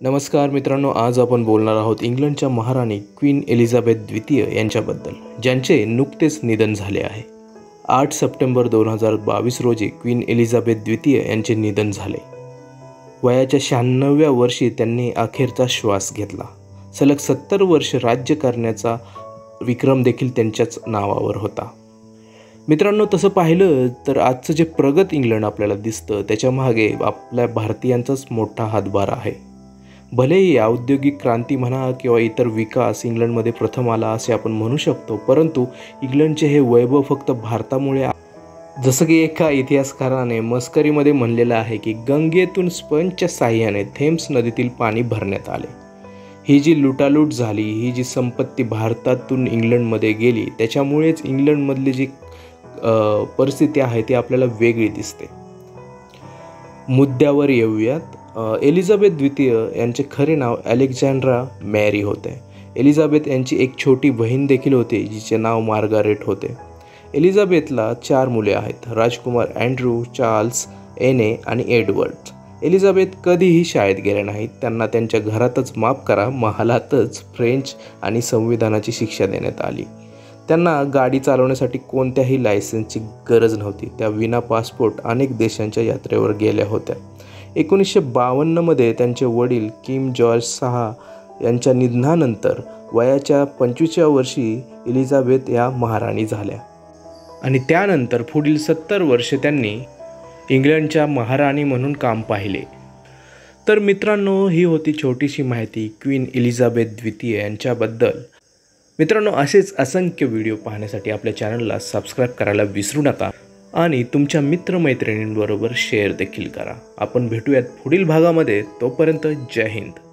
नमस्कार मित्रांनो आज आपण बोलणार आहोत इंग्लंडच्या महाराणी क्वीन एलिझाबेथ द्वितीय यांच्याबद्दल ज्यांचे नुकतेच निधन झाले आहे. आठ सप्टेंबर दोन हजार बावीस रोजी क्वीन एलिझाबेथ द्वितीय यांचे निधन झाले. वयाच्या शहाण्णव्या वर्षी त्यांनी अखेरचा श्वास घेतला. सलग सत्तर वर्ष राज्य करण्याचा विक्रम देखील त्यांच्याच नावावर होता. मित्रांनो तसं पाहिलं तर आजचं जे प्रगत इंग्लंड आपल्याला दिसतं त्याच्यामागे आपल्या भारतीयांचाच मोठा हातभार आहे. भलेही औद्योगिक क्रांती म्हणा किंवा इतर विकास इंग्लंडमध्ये प्रथम आला असे आपण म्हणू शकतो परंतु इंग्लंडचे हे वैभव फक्त भारतामुळे जसं की एका इतिहासकाराने मस्करीमध्ये म्हणलेलं आहे की गंगेतून स्पंजच्या साह्याने थेम्स नदीतील पाणी भरण्यात आले. ही जी लुटालूट झाली ही जी संपत्ती भारतातून इंग्लंडमध्ये गेली त्याच्यामुळेच इंग्लंडमधली जी परिस्थिती आहे ती आपल्याला वेगळी दिसते. मुद्द्यावर येऊयात. एलिझाबेथ द्वितीय यांचे खरे नाव अलेक्झांड्रा मॅरी होते. एलिझाबेथ यांची एक छोटी बहीण देखील होती जिचे नाव मार्गारेट होते. एलिझाबेथला चार मुले आहेत राजकुमार अँड्रू चार्ल्स एने आणि एडवर्ड. एलिझाबेथ कधीही शाळेत गेल्या नाहीत त्यांना त्यांच्या घरातच माफ करा महालातच फ्रेंच आणि संविधानाची शिक्षा देण्यात आली. त्यांना गाडी चालवण्यासाठी कोणत्याही लायसन्सची गरज नव्हती त्या विना पासपोर्ट अनेक देशांच्या यात्रेवर गेल्या होत्या. एकोणीसशे बावन्नमध्ये त्यांचे वडील किम जॉर्ज सहा यांच्या निधनानंतर वयाच्या पंचवीसव्या वर्षी एलिझाबेथ या महाराणी झाल्या. आणि त्यानंतर पुढील सत्तर वर्षे त्यांनी इंग्लंडच्या महाराणी म्हणून काम पाहिले. तर मित्रांनो ही होती छोटीशी माहिती क्वीन एलिझाबेथ द्वितीय यांच्याबद्दल. मित्रांनो असेच असंख्य व्हिडिओ पाहण्यासाठी आपल्या चॅनलला सबस्क्राईब करायला विसरू नका. आणि तुमच्या मित्रमैत्रिणींबरोबर शेअर देखील करा. आपण भेटूयात पुढील भागामध्ये तोपर्यंत जय हिंद.